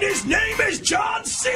his name is John C.